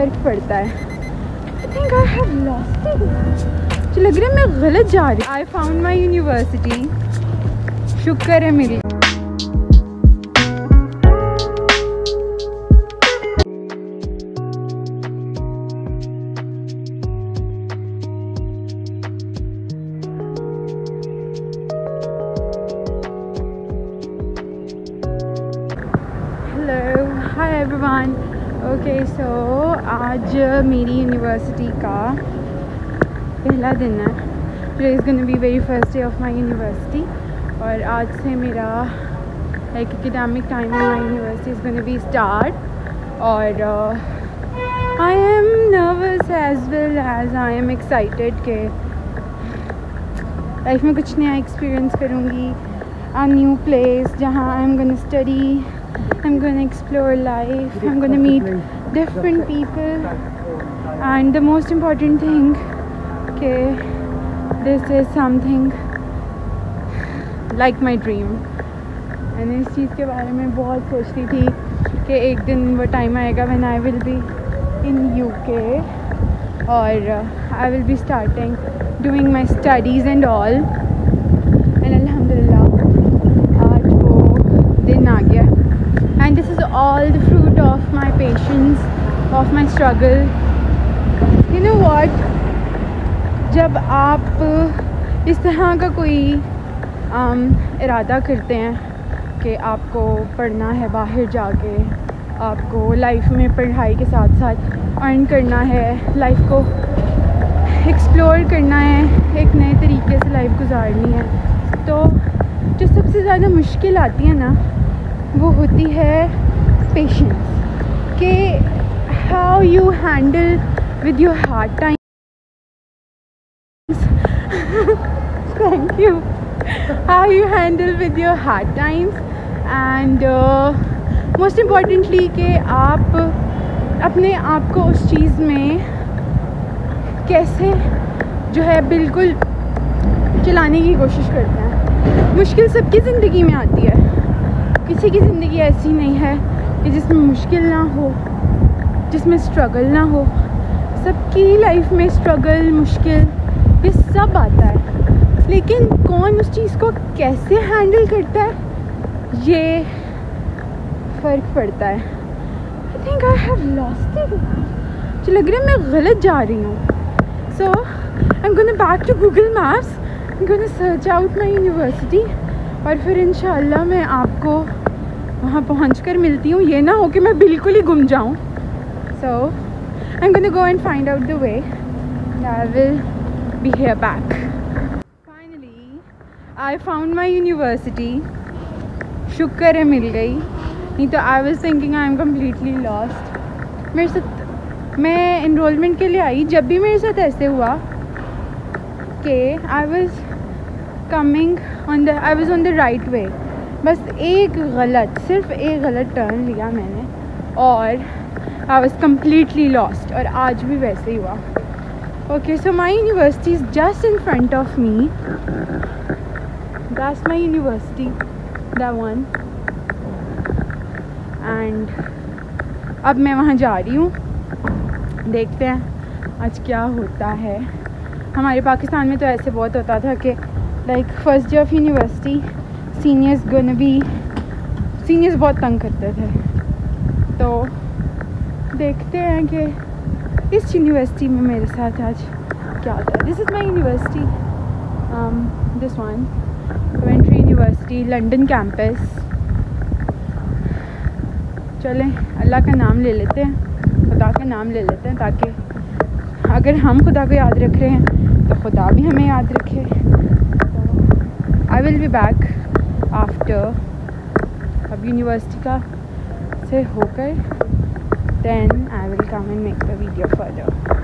फ़र्क पड़ता है। I think I have lost it लग रहा है मैं गलत जा रही आई फाउंड माई यूनिवर्सिटी शुक्र है मेरी ओके सो आज मेरी यूनिवर्सिटी का पहला दिन है। Today is gonna be very first day of my university और आज से मेरा like academic time in my university is gonna be start और I am nervous as well as I am excited के लाइफ में कुछ नया एक्सपीरियंस करूँगी। A न्यू प्लेस जहाँ I am gonna study I'm gonna explore life I'm gonna meet different people and the most important thing कि this is something like my dream मैंने इस चीज़ के बारे में बहुत सोचती थी कि एक दिन वो टाइम आएगा when I will be in UK और uh, I will be starting doing my studies and all and alhamdulillah आज वो दिन आ गया all the fruit of my patience of my struggle you know what जब आप इस तरह का कोई um, इरादा करते हैं कि आपको पढ़ना है बाहर जाके आपको लाइफ में पढ़ाई के साथ साथ अर्न करना है लाइफ को एक्सप्लोर करना है एक नए तरीके से लाइफ गुजारनी है तो जो सबसे ज़्यादा मुश्किल आती है ना वो होती है पेशेंस कि how you handle with your hard time thank you how you handle with your hard times and most importantly कि आप अपने आप को उस चीज़ में कैसे जो है बिल्कुल चलाने की कोशिश करते हैं। मुश्किल सबकी ज़िंदगी में आती है। किसी की ज़िंदगी ऐसी नहीं है। कि जिसमें मुश्किल ना हो, जिसमें स्ट्रगल ना हो, सबकी लाइफ में स्ट्रगल मुश्किल, ये सब आता है। लेकिन कौन उस चीज़ को कैसे हैंडल करता है? ये फ़र्क पड़ता है। I think I have lost it लग रहा है मैं गलत जा रही हूँ। So I am gonna back to Google Maps gonna search out my university और फिर इन मैं आपको वहाँ पहुँच कर मिलती हूँ। ये ना हो कि मैं बिल्कुल ही गुम जाऊँ। So I am gonna go and find out the way I will be here back finally I found my university शुक्र है, मिल गई। नहीं तो I was thinking I am completely lost मेरे साथ, मैं इनरोलमेंट के लिए आई जब भी मेरे साथ ऐसे हुआ कि I was coming on the I was on the right way बस एक गलत, सिर्फ़ एक गलत टर्न लिया मैंने और आई वॉज़ कम्प्लीटली लॉस्ट और आज भी वैसे ही हुआ। Okay so my university is just in front of me that's my university the one and अब मैं वहाँ जा रही हूँ। देखते हैं आज क्या होता है। हमारे पाकिस्तान में तो ऐसे बहुत होता था कि like first day of university seniors gonna be seniors बहुत तंग करते थे। तो देखते हैं कि इस यूनिवर्सिटी में मेरे साथ आज क्या होता है। This is my university this one Coventry University London campus चलें, अल्लाह का नाम ले लेते हैं, खुदा का नाम ले लेते हैं ताकि अगर हम खुदा को याद रख रहे हैं तो खुदा भी हमें याद रखे। तो I will be back after अब यूनिवर्सिटी का से होकर then I will come and make the video further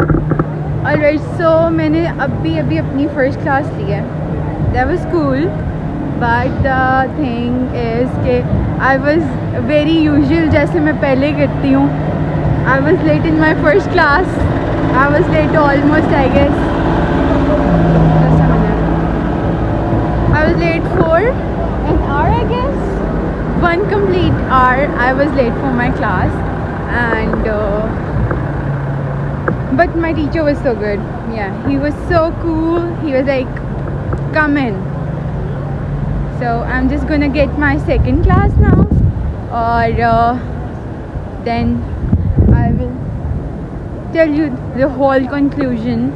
alright so मैंने अभी अभी अपनी फ़र्स्ट क्लास ली है that was cool but the thing is कि I was very usual जैसे मैं पहले करती हूँ I was late in my first class I was late almost I guess just a minute I was late for an hour I guess one complete hour I was late for my class and uh, but my teacher was so good yeah he was so cool he was like come in so i'm just gonna get my second class now or uh, then i will tell you the whole conclusion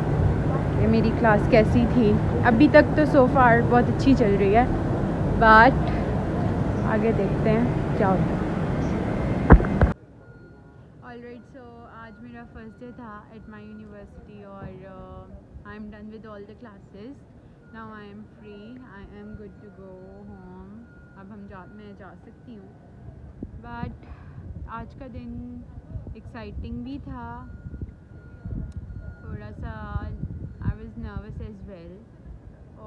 कि मेरी class कैसी थी अभी तक तो सो फार बहुत अच्छी चल रही है बट आगे देखते हैं क्या होता है ऑलराइट सो आज मेरा फ़र्स्ट डे था एट माय यूनिवर्सिटी और I am done with all the classes now I am free I am good to go home अब हम जा, मैं जा सकती हूँ. बट आज का दिन एक्साइटिंग भी था. थोड़ा सा I was nervous as well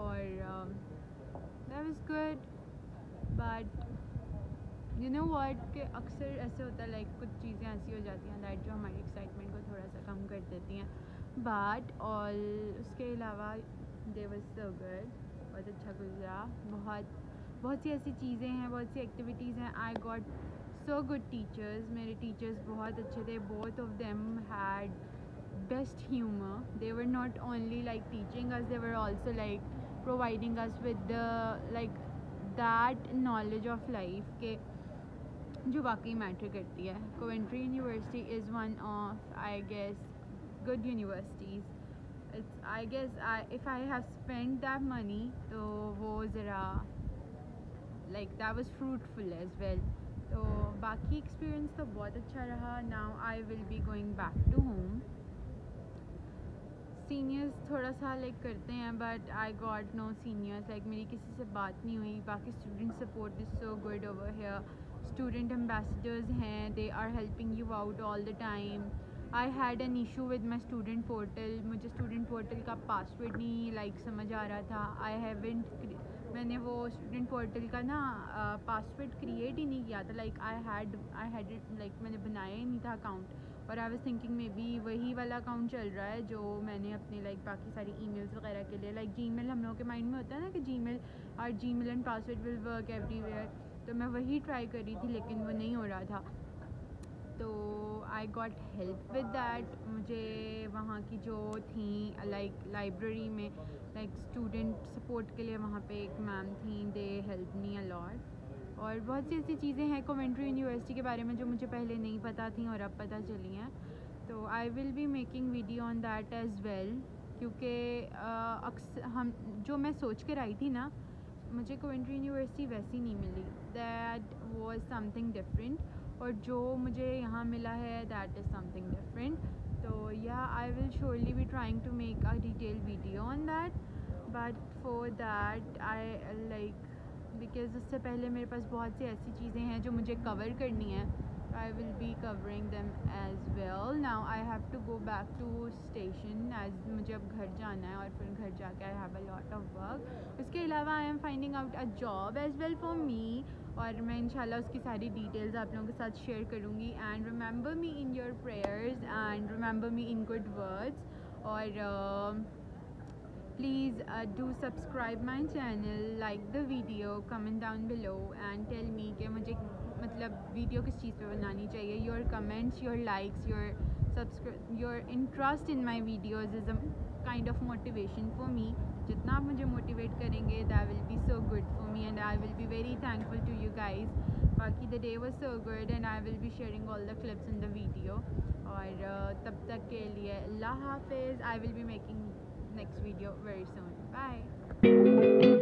और that was good but you know word के अक्सर ऐसे होता है लाइक कुछ चीज़ें ऐसी हो जाती हैं दैट जो हमारी एक्साइटमेंट को थोड़ा सा कम कर देती हैं. बट और उसके अलावा दे वॉज़ सो गुड बहुत अच्छा गुजरा. बहुत बहुत सी ऐसी चीज़ें हैं, बहुत सी एक्टिविटीज़ हैं. I got so good teachers मेरे टीचर्स बहुत अच्छे थे. Both of them had best humour they were not only like teaching us they were also like providing us with like that knowledge of life के जो वाकई matter करती है। Coventry university is one of I guess good universities it's I guess if I have spend that money तो वो ज़रा like that was fruitful as well तो बाकी एक्सपीरियंस तो बहुत अच्छा रहा। Now I will be going back to home seniors थोड़ा सा लाइक करते हैं but I got no seniors like मेरी किसी से बात नहीं हुई। बाकी student support is so good over here student ambassadors हैं they are helping you out all the time I had an issue with my student portal मुझे student portal का पासवर्ड नहीं like, समझ आ रहा था. आई हैवेंट मैंने वो student portal का ना uh, क्रिएट ही नहीं किया था. Like I had I had like मैंने बनाया ही नहीं था अकाउंट और I was thinking maybe वही वाला अकाउंट चल रहा है जो मैंने अपने लाइक like, बाकी सारी ईमेल्स वगैरह के लिए. लाइक जी मेल हम लोगों के माइंड में होता है ना कि जी मेल और mail and password will work everywhere तो मैं वही ट्राई कर रही थी, लेकिन वो नहीं हो रहा था। तो I got help with that मुझे वहाँ की जो थी लाइक लाइब्रेरी में लाइक स्टूडेंट सपोर्ट के लिए वहाँ पे एक मैम थी दे हेल्प मी अलॉट और बहुत सी ऐसी चीज़ें हैं कोमेंट्री यूनिवर्सिटी के बारे में जो मुझे पहले नहीं पता थी और अब पता चली हैं। तो I will be making video on that as well क्योंकि अक्सर हम, जो मैं सोच कर आई थी ना मुझे कोवेंट्री यूनिवर्सिटी वैसी नहीं मिली। दैट वॉज़ समथिंग डिफरेंट और जो मुझे यहाँ मिला है दैट इज़ समथिंग डिफरेंट तो या I will surely be trying to make a detail video on that but for that I like because उससे पहले मेरे पास बहुत सी ऐसी चीज़ें हैं जो मुझे कवर करनी है, I will be covering them as well. Now, I have to go back to station as मुझे अब घर जाना है और फिर घर जाके I a lot of work उसके अलावा I am finding out a job as well for me और मैं इंशाल्लाह उसकी सारी डिटेल्स आप लोगों के साथ शेयर करूँगी. And remember me in your prayers and remember me in good words और please uh, do subscribe my channel like the video comment down below and tell me कि मुझे मतलब वीडियो किस चीज़ पे बनानी चाहिए। Your comments your likes your subscribe your interest in my videos is a kind of motivation for me जितना आप मुझे मोटिवेट करेंगे that will be so good for me and I will be very thankful to you guys बाकी the day was so good and I will be sharing all the clips in the video और uh, तब तक के लिए अल्लाह हाफिज़। I will be making next video very soon bye